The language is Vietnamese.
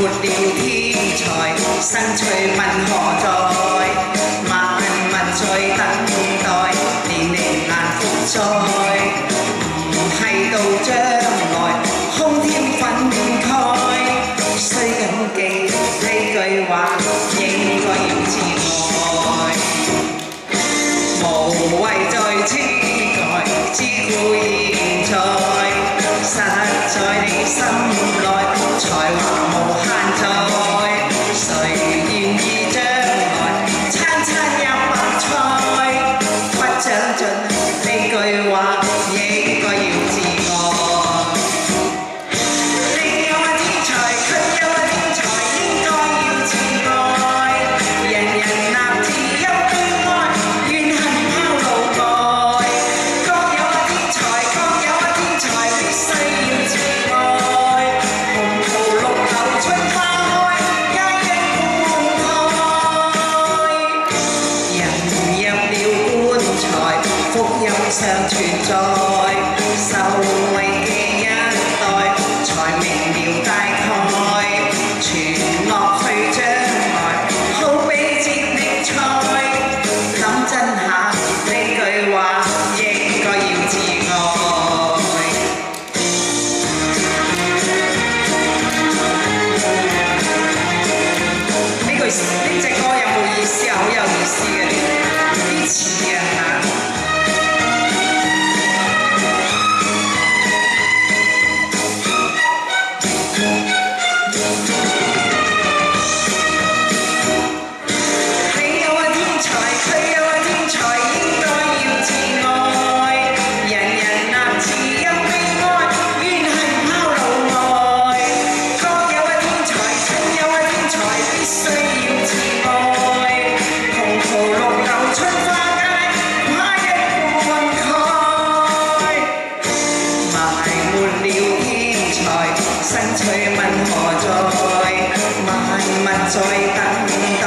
沒了天才，生趣問何在？萬物在等待，年齡難復再，唔係道章。在你心内，才华无限在。谁愿意将来餐餐有饭菜？不想尽这句话。trời mặn hò trời mặn mặn trời tăng